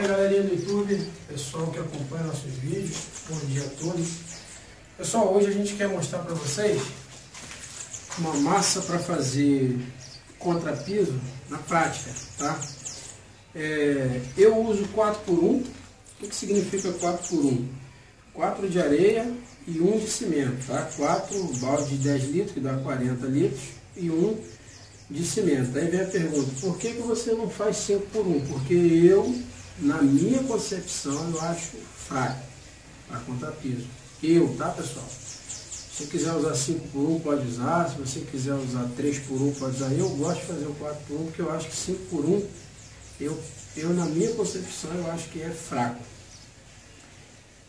Aí galerinha do YouTube, pessoal que acompanha nossos vídeos, bom dia a todos. Pessoal, hoje a gente quer mostrar para vocês uma massa para fazer contrapiso na prática, tá? É, eu uso 4 por 1 o que, que significa 4 por 1 4 de areia e 1 de cimento, tá? 4 balde de 10 litros, que dá 40 litros, e 1 de cimento. Aí vem a pergunta, por que, que você não faz 5 por 1? Porque eu, na minha concepção, eu acho fraco para contrapiso. Eu, tá pessoal? Se quiser usar 5 por 1, pode usar. Se você quiser usar 3 por 1, pode usar. Eu gosto de fazer o 4 por 1, porque eu acho que 5 por 1, eu, eu, na minha concepção, eu acho que é fraco.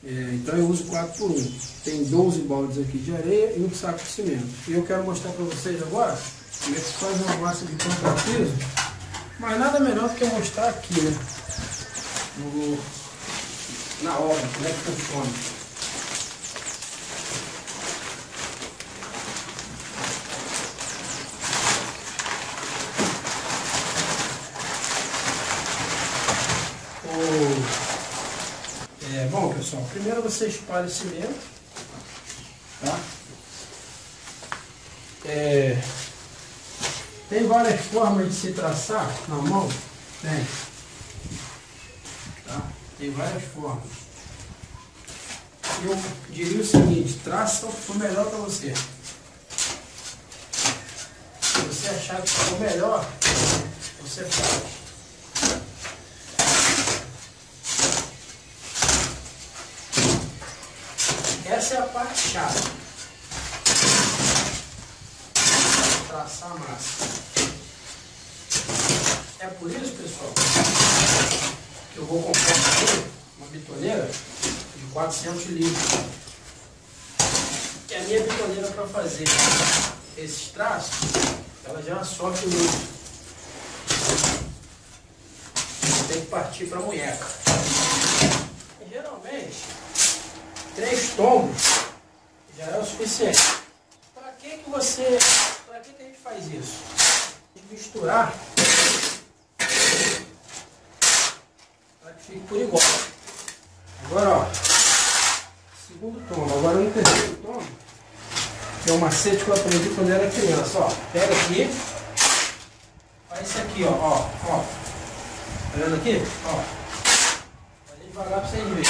É, então eu uso 4 por 1. Tem 12 baldes aqui de areia e um saco de cimento. E eu quero mostrar para vocês agora como é que se faz uma massa de contrapiso. Mas nada melhor do que mostrar aqui, né? No, na obra, como é que funciona. É, bom, pessoal, primeiro você espalha cimento, tá? É, tem várias formas de se traçar na mão? Tem. Tem várias formas. Eu diria o seguinte, traça o que for melhor para você. Se você achar que for melhor, você faz. Essa é a parte chata. Traçar a massa. É por isso, pessoal, que eu vou comprar uma bitoneira de 400 litros. É a minha bitoneira para fazer esses traços, ela já sofre muito. Tem que partir para a munheca. E, geralmente, três tombos já é o suficiente. Para que que você, para que que a gente faz isso? Misturar fique por igual. Agora, ó, segundo tomo. Agora no terceiro tomo, é um macete que eu aprendi quando era criança, ó. Pega aqui, faz isso aqui, ó, ó, ó. Tá vendo aqui? Ó. Vai devagar pra vocês verem.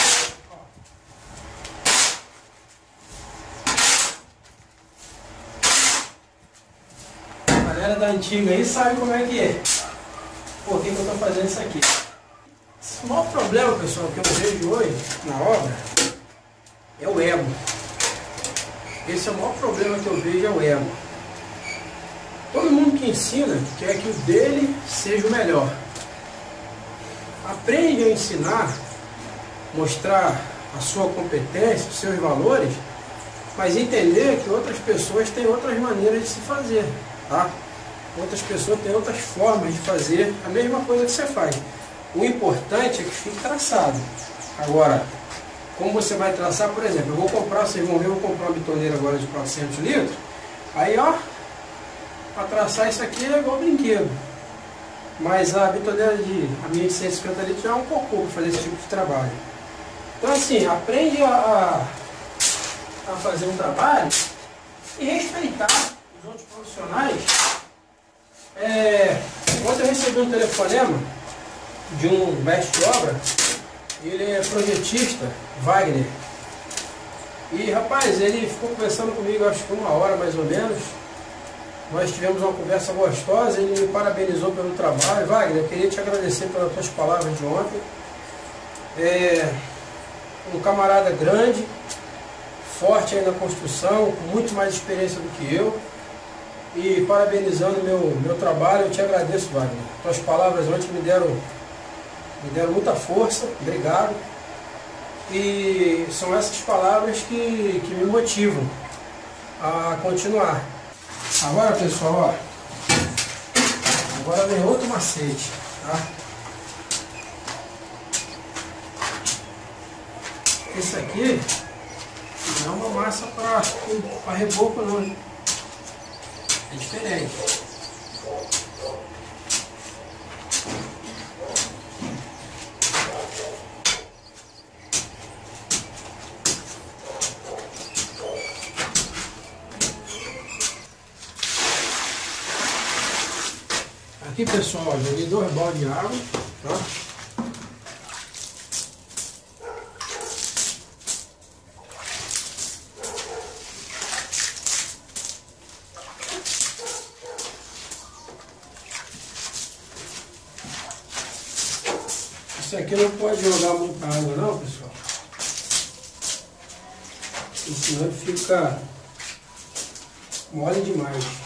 A galera da antiga aí sabe como é que é. Por que, que eu tô fazendo isso aqui? O maior problema, pessoal, que eu vejo hoje na obra é o ego. Esse é o maior problema que eu vejo, é o ego. Todo mundo que ensina quer que o dele seja o melhor. Aprende a ensinar, mostrar a sua competência, os seus valores, mas entender que outras pessoas têm outras maneiras de se fazer, tá? Outras pessoas têm outras formas de fazer a mesma coisa que você faz. O importante é que fique traçado. Agora, como você vai traçar, por exemplo, eu vou comprar, vocês vão ver, eu vou comprar uma bitoneira agora de 400 litros. Aí, ó, para traçar isso aqui é igual brinquedo. Mas a bitoneira de a minha de 150 litros já é um pouco para fazer esse tipo de trabalho. Então, assim, aprende a, a fazer um trabalho e respeitar os outros profissionais. É, ontem eu recebi um telefonema de um mestre-obra, ele é projetista, Wagner. E rapaz, ele ficou conversando comigo acho que uma hora mais ou menos. Nós tivemos uma conversa gostosa, ele me parabenizou pelo trabalho. Wagner, eu queria te agradecer pelas tuas palavras de ontem. É um camarada grande, forte aí na construção, com muito mais experiência do que eu. E parabenizando meu, meu trabalho, eu te agradeço, Wagner. Tuas palavras ontem me deram me deram muita força, obrigado. E são essas palavras que, que me motivam a continuar. Agora pessoal, ó, agora vem outro macete, tá? Esse aqui não é uma massa para reboco não, é diferente. Aqui pessoal, joguei dois baldes de água, tá? Isso aqui não pode jogar muita água não, pessoal. Porque senão fica mole demais.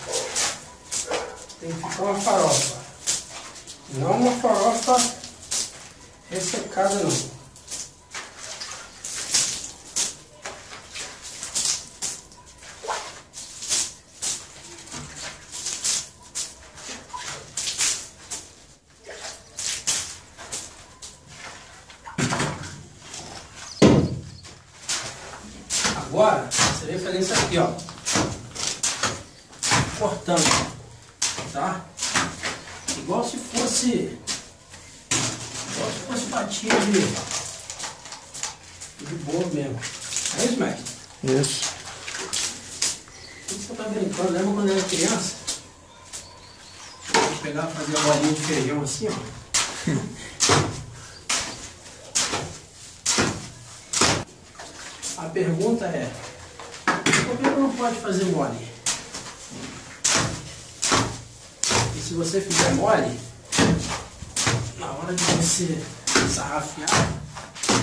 Tem que ficar uma farofa. Não uma farofa ressecada não. Agora, você vai fazer isso aqui, ó. Cortando, tá? Igual se fosse... Igual se fosse fatia de... De bolo mesmo. É isso, mestre? Isso. Você tá brincando? Lembra quando eu era criança? Eu pegar e fazer a bolinha de feijão assim, ó. A pergunta é, por que não pode fazer mole? E se você fizer mole, na hora de você sarrafiar,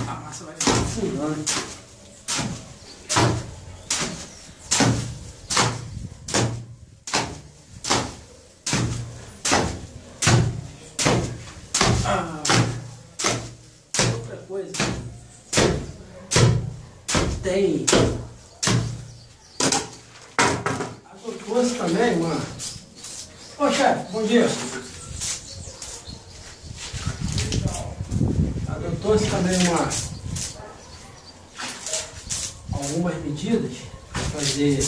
a massa vai ficar afundando. Ah, outra coisa tem água doce também, mano. Ô chefe, bom dia. Água doce também, uma algumas medidas para fazer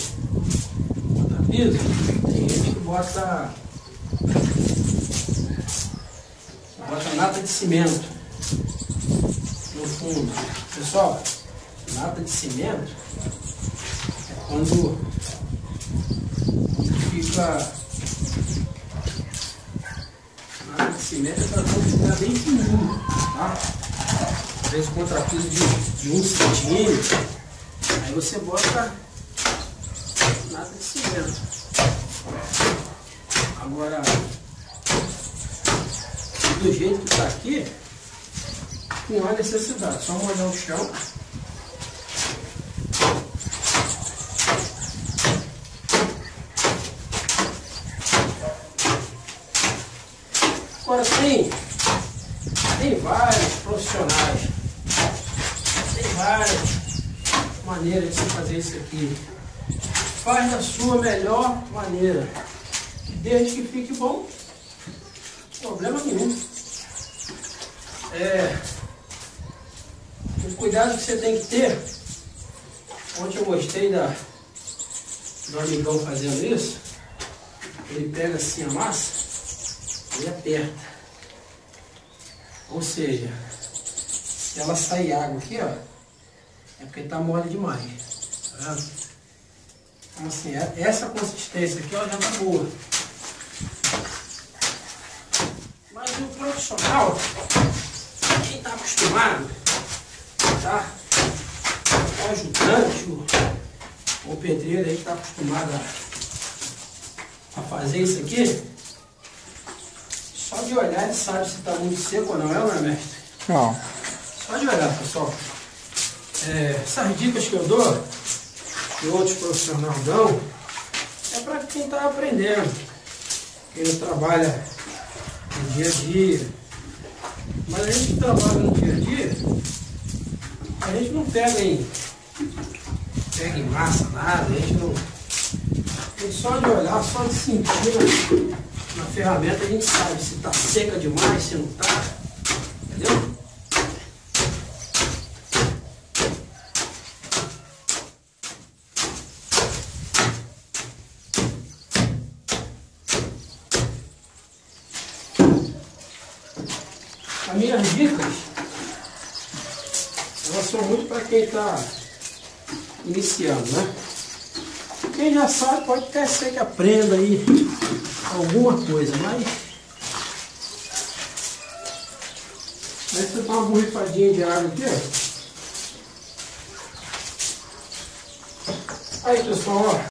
outra piso. Tem gente que bota bota nata de cimento no fundo. Pessoal, nata de cimento é quando, quando fica nata de cimento é para ficar bem fininho, tá? Às vezes contrapiso de, de um centímetro, aí você bota nata de cimento. Agora, do jeito que está aqui, não há necessidade, só molhar o chão. Agora tem, tem vários profissionais, tem várias maneiras de você fazer isso aqui. Faz da sua melhor maneira, desde que fique bom, problema nenhum. É, o cuidado que você tem que ter, ontem eu gostei da, do amigão fazendo isso, ele pega assim a massa, e aperta. Ou seja, se ela sair água aqui, ó, é porque tá mole demais. Tá? Então assim, é- essa consistência aqui ó, já tá boa. Mas o profissional, quem tá acostumado, tá? O ajudante, o, o pedreiro aí que tá acostumado a, a fazer isso aqui, só de olhar ele sabe se está muito seco ou não, é, meu mestre? Não. Só de olhar, pessoal. É, essas dicas que eu dou, que outros profissionais dão, é para quem está aprendendo, quem trabalha no dia a dia. Mas a gente que trabalha no dia a dia, a gente não pega em, pega em massa, nada, a gente não. Tem só de olhar, só de sentir na ferramenta a gente sabe se está seca demais, se não está. Entendeu? As minhas dicas, elas são muito para quem está iniciando, né? Quem já sabe pode até ser que aprenda aí alguma coisa, mas... Aí você uma borrifadinha de água aqui, ó. Aí pessoal, ó.